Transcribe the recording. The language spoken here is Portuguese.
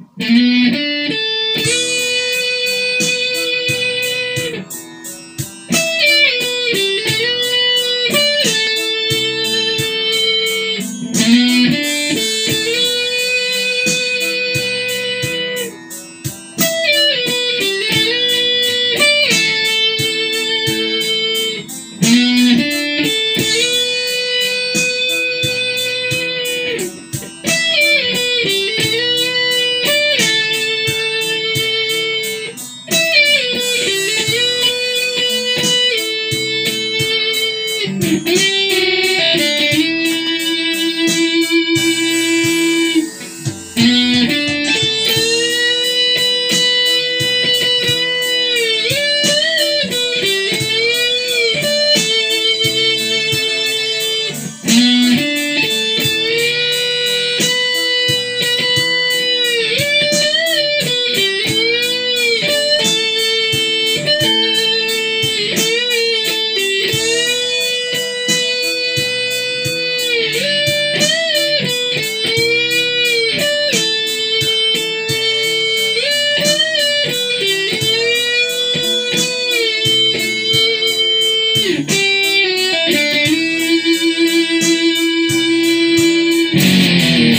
Hum. Mm-hmm. Música